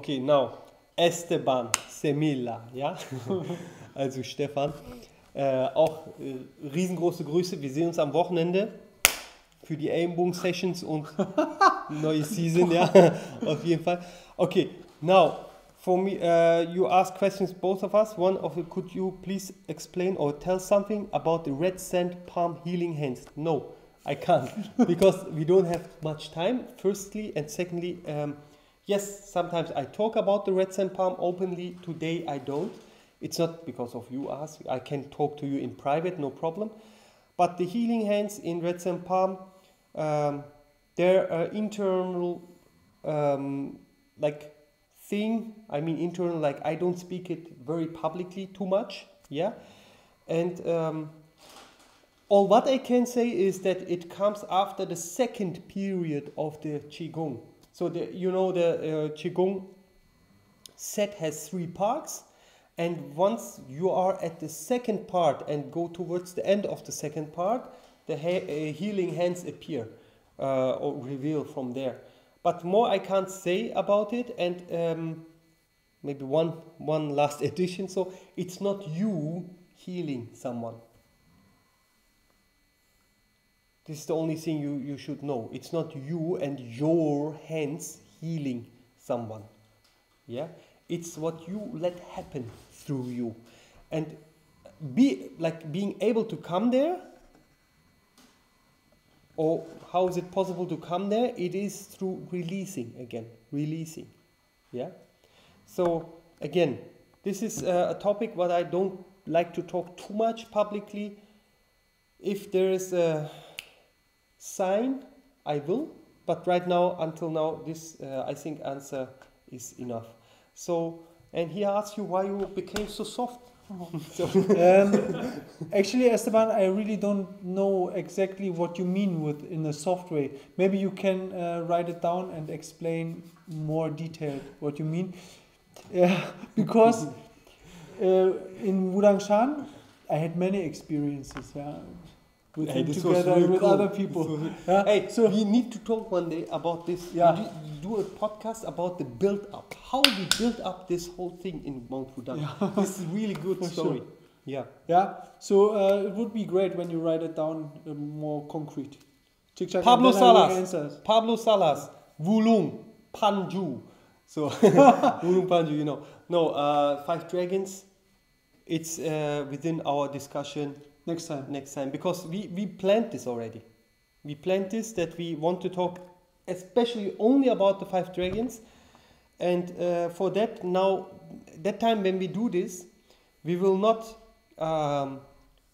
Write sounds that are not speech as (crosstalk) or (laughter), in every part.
Okay, now Esteban Semilla, ja? (laughs) also Stefan. Äh, auch äh, riesengroße Grüße. Wir sehen uns am Wochenende für die Ellenbogen-Sessions und (laughs) neue Season, ja, (laughs) auf jeden Fall. Okay, now, for me, uh, you ask questions, both of us. One of you, could you please explain or tell something about the red sand palm healing hands? No, I can't, because we don't have much time, firstly, and secondly, um, yes, sometimes I talk about the red sand palm openly, today I don't. It's not because of you ask, I can talk to you in private, no problem. But the healing hands in red sand palm, um, their uh, internal um, like thing i mean internal like i don't speak it very publicly too much yeah and um, all what i can say is that it comes after the second period of the qigong so the you know the uh, qigong set has three parts and once you are at the second part and go towards the end of the second part the uh, healing hands appear uh, or reveal from there. But more I can't say about it, and um, maybe one one last (laughs) addition. So it's not you healing someone. This is the only thing you, you should know. It's not you and your hands healing someone. Yeah? It's what you let happen through you. And be like being able to come there or how is it possible to come there? It is through releasing again, releasing. Yeah? So, again, this is uh, a topic what I don't like to talk too much publicly. If there is a sign, I will. But right now, until now, this uh, I think answer is enough. So, and he asks you why you became so soft (laughs) um, actually, Esteban, I really don't know exactly what you mean with in a soft way. Maybe you can uh, write it down and explain more detailed what you mean. (laughs) Uh, because uh, in Wudangshan I had many experiences. Yeah, with hey, together really with cool. other people. yeah? Hey, so we need to talk one day about this. Yeah. Do, a podcast about the build up. How we built up this whole thing in Mount Wudang. Yeah. (laughs) this is really good story. Sure. Yeah. Yeah. So uh, it would be great when you write it down uh, more concrete. Pablo Salas. Pablo Salas. Wulung Panju. So (laughs) Wulung Panju, you know. No, uh, Five Dragons. It's uh, within our discussion Next time. Next time, because we, we planned this already. We planned this that we want to talk especially only about the five dragons. And uh, for that, now, that time when we do this, we will not, um,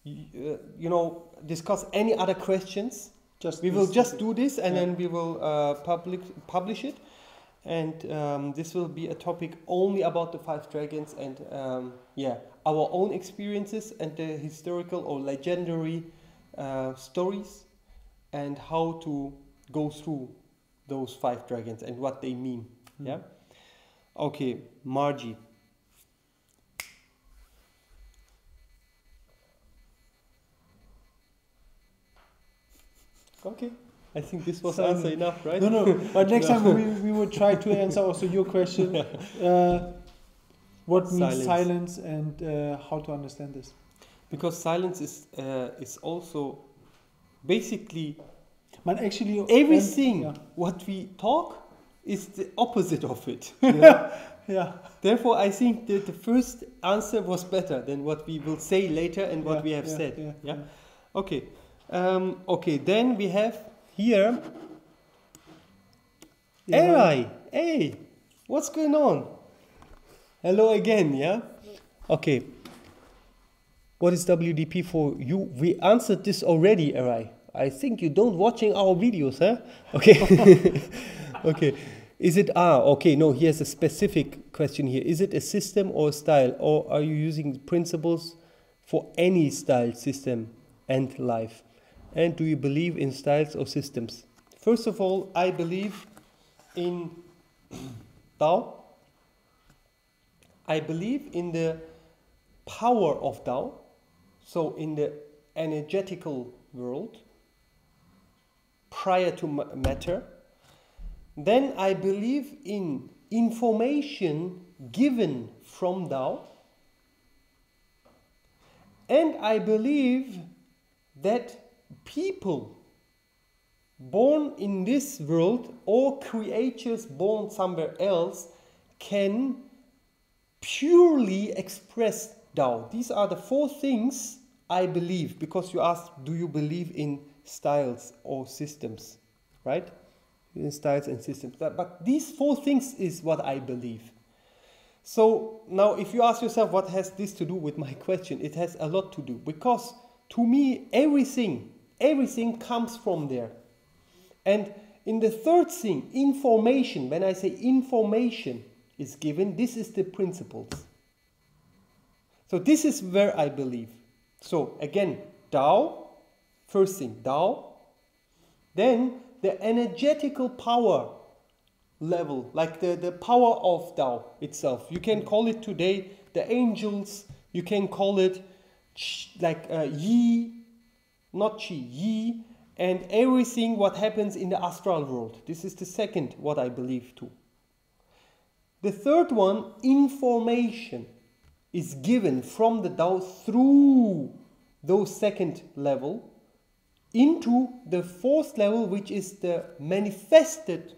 uh, you know, discuss any other questions. Just we will just do this and yeah. then we will uh, public, publish it. And um, this will be a topic only about the five dragons and um, yeah, our own experiences and the historical or legendary uh, stories and how to go through those five dragons and what they mean. Mm. Yeah. Okay, Margie. Okay. I think this was answer enough, right? No, no. But next (laughs) no. time we, we will try to answer also your question. (laughs) Uh, what means silence, silence and uh, how to understand this? Because silence is uh, is also basically. But actually, everything yeah. what we talk is the opposite of it. (laughs) Yeah. yeah. Therefore, I think that the first answer was better than what we will say later and what yeah, we have said. Yeah. yeah. Okay. Um, okay. Then we have here. Hey, hey, what's going on? Hello again, yeah? Okay. What is WDP for you? We answered this already, Arai. I think you don't watching our videos, huh? Okay. (laughs) okay. Is it ah okay no here's a specific question here. Is it a system or a style or are you using principles for any style system and life? And do you believe in styles or systems? First of all, I believe in (clears throat) Tao I believe in the power of Tao, so in the energetical world, prior to matter. Then I believe in information given from Tao. And I believe that people born in this world or creatures born somewhere else can purely express Tao. These are the four things I believe because you asked, do you believe in styles or systems, right? In styles and systems. But these four things is what I believe. So now, if you ask yourself, what has this to do with my question? It has a lot to do because to me, everything, everything comes from there. And in the third thing, information, when I say information is given, this is the principles. So this is where I believe. So again, Tao, first thing, Tao. Then the energetical power level, like the, the power of Tao itself. You can call it today the angels, you can call it like uh, Yi, not Chi, Yi, and everything what happens in the astral world. This is the second what I believe too. The third one, information is given from the Tao through those second level into the fourth level, which is the manifested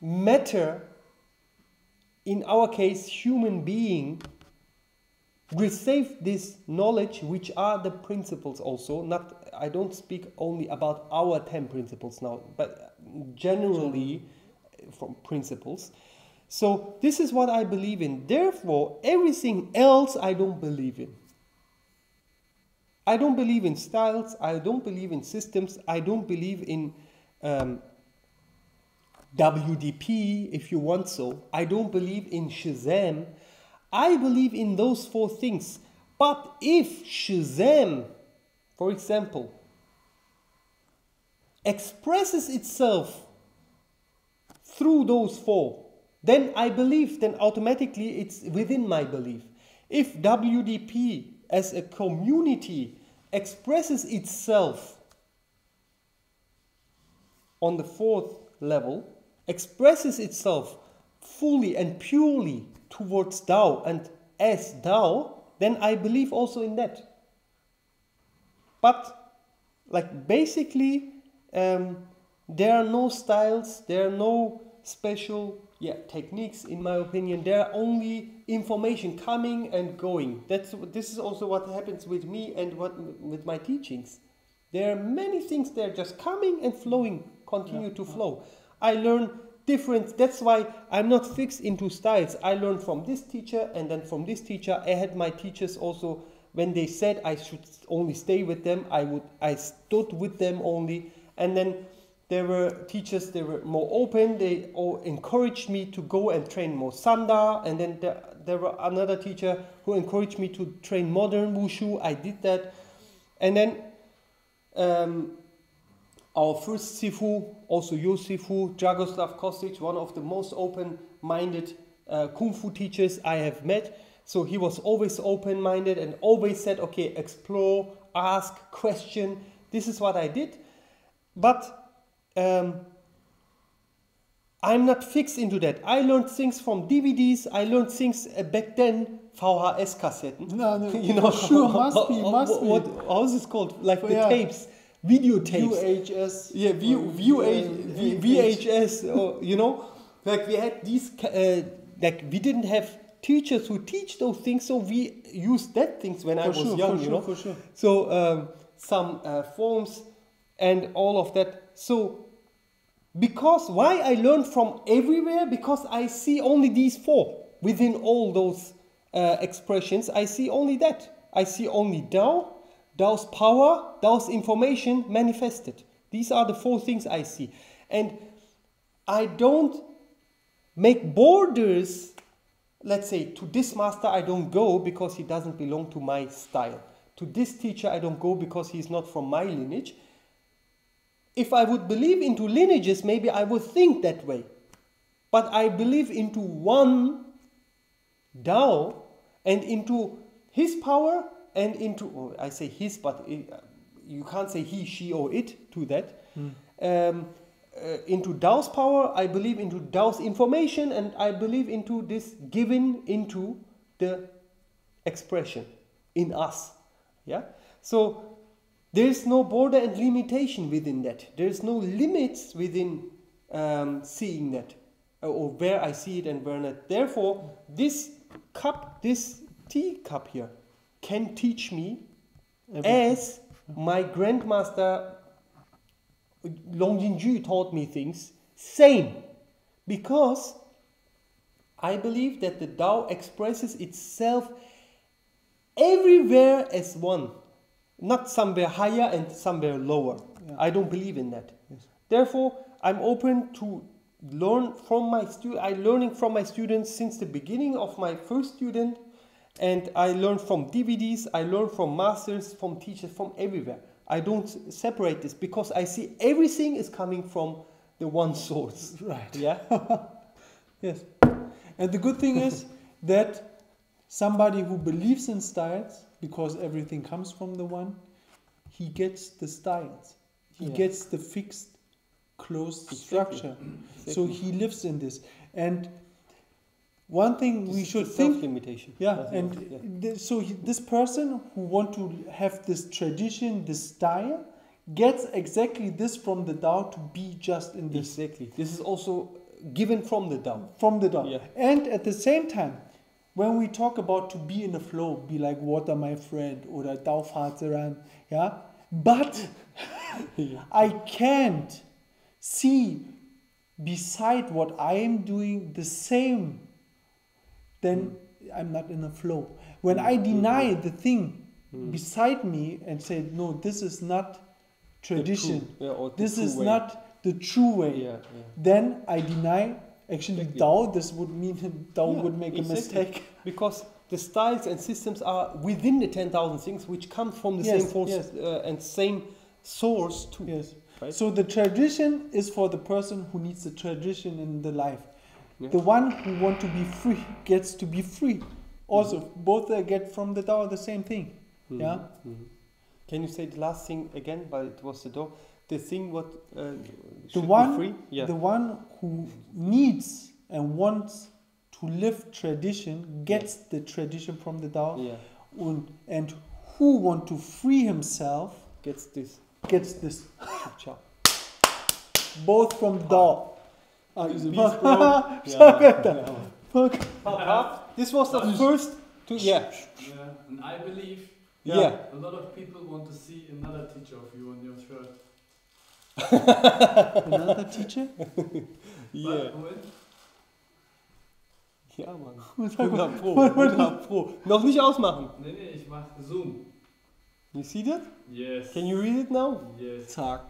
matter, in our case, human being, receive this knowledge, which are the principles also. Not, I don't speak only about our 10 principles now, but generally from principles. So this is what I believe in. Therefore, everything else I don't believe in. I don't believe in styles. I don't believe in systems. I don't believe in um, WDP, if you want so. I don't believe in Shizaam. I believe in those four things. But if Shizaam, for example, expresses itself through those four, then I believe, then automatically it's within my belief. If WDP as a community expresses itself on the fourth level, expresses itself fully and purely towards Tao and as Tao, then I believe also in that. But, like, basically, um, there are no styles, there are no special yeah, techniques, in my opinion, they're only information coming and going. That's this is also what happens with me and what with my teachings. There are many things they're just coming and flowing, continue yeah, to flow. I learn different. That's why I'm not fixed into styles. I learned from this teacher and then from this teacher. I had my teachers also when they said I should only stay with them. I would I stood with them only, and then there were teachers they were more open they all encouraged me to go and train more sanda and then there, there were another teacher who encouraged me to train modern wushu i did that and then um, our first sifu also your sifu dragoslav kostic one of the most open-minded uh, kung fu teachers i have met so he was always open-minded and always said okay explore ask question this is what i did but um, I'm not fixed into that. I learned things from DVDs. I learned things uh, back then, VHS kassetten. No, no, (laughs) you know, sure, must be, (laughs) must what, be. What, how is this called? Like the yeah. tapes, video tapes. VHS. Yeah, v, v, VHS. Or, you know, like we had these. Uh, like we didn't have teachers who teach those things, so we used that things when for I was sure, young. You sure, know, for sure. So um, some uh, forms and all of that. So because why I learn from everywhere? Because I see only these four within all those uh, expressions. I see only that. I see only Tao, Tao's power, Tao's information manifested. These are the four things I see. And I don't make borders, let's say, to this master I don't go because he doesn't belong to my style. To this teacher I don't go because he's not from my lineage if I would believe into lineages, maybe I would think that way. But I believe into one Tao and into his power and into, I say his, but it, you can't say he, she, or it to that. Mm. Um, uh, into Tao's power, I believe into Tao's information, and I believe into this giving into the expression in us. Yeah? So there is no border and limitation within that. There is no limits within um, seeing that, uh, or where I see it and where not. Therefore, this cup, this tea cup here, can teach me Everything. as my grandmaster Long Jinju taught me things, same. Because I believe that the Tao expresses itself everywhere as one, not somewhere higher and somewhere lower. Yeah. I don't believe in that. Yes. Therefore, I'm open to learn from my stu- I'm learning from my students since the beginning of my first student, and I learn from DVDs. I learn from masters, from teachers, from everywhere. I don't separate this because I see everything is coming from the one source. (laughs) Right. Yeah. (laughs) Yes. And the good thing is (laughs) that somebody who believes in styles, because everything comes from the one, he gets the styles. He Yeah. gets the fixed, closed Exactly. structure. So he lives in this. And one thing we should think self-limitation. yeah, That's and yeah. th- so he, this person who want to have this tradition, this style, gets exactly this from the Tao to be just in this exactly. This is also given from the Tao. from the Tao. Yeah. And at the same time, when we talk about to be in the flow, be like water, my friend, or Tao Fa Ziran, yeah. But (laughs) Yeah. I can't see beside what I am doing the same, then I'm not in a flow. When I deny the thing Mm. beside me and say, no, this is not tradition, yeah, this is way. not the true way, Yeah, yeah. then I deny actually Exactly. Tao. This would mean (laughs) Tao would make a mistake. Because the styles and systems are within the 10,000 things which come from the Yes, same force yes. uh, and same source too. Yes. Right? So the tradition is for the person who needs the tradition in the life. Yeah. The one who want to be free gets to be free. Also, Mm-hmm. both uh, get from the Tao the same thing. Mhm, Yeah. mhm. Can you say the last thing again? But it was the door. The thing what uh, The one, be free. Yeah. the one who needs and wants to live tradition gets the tradition from the Tao, yeah. and, and who want to free himself Gets this. gets this. Both from the Tao. Ah, Peace, you- bro. (laughs) Fuck Yeah. that. Fuck. This was the first. To, yeah. Yeah, and I believe Yeah. a lot of people want to see another teacher of you on your shirt. (laughs) Another teacher? (laughs) Yeah. Ja, Mann. 100 Pro. 100 Pro. Noch nicht ausmachen. Nee, nee, ich mach Zoom. You see that? Yes. Can you read it now? Yes. Zack.